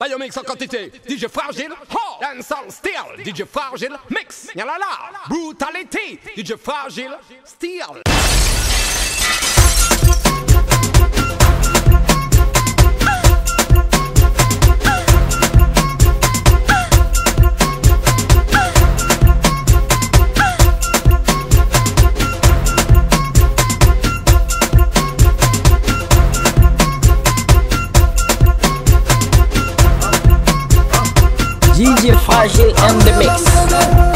Biomix en quantité, DJ Fragile, ho, dancehall style, DJ Fragile, mix, yalala, brutality, DJ Fragile, style. RG the mix.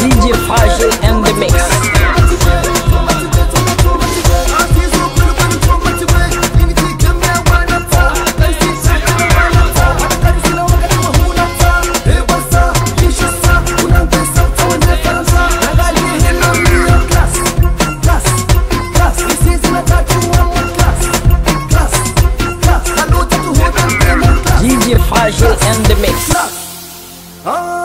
DJ Fragile and the Mix. DJ and the Mix. Ambreme,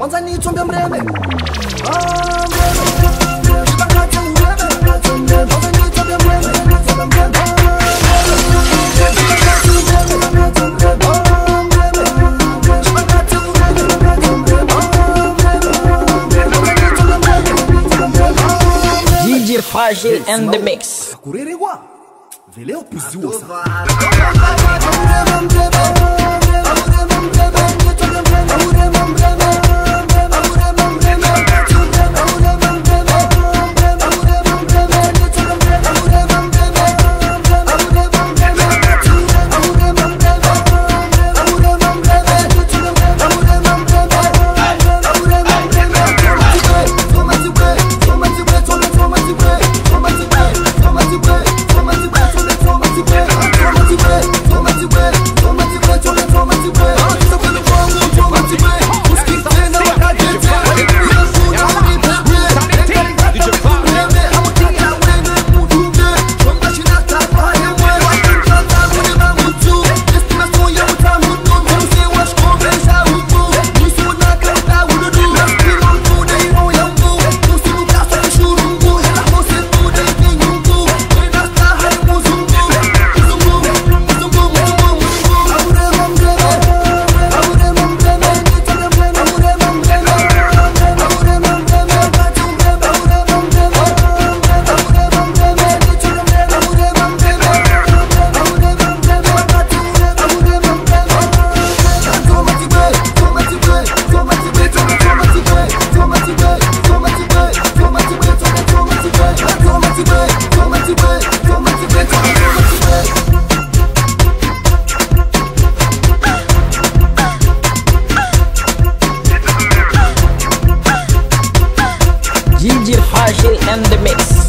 mwanzani chombe mreme. DJ Fragile and the Mix. And the mix.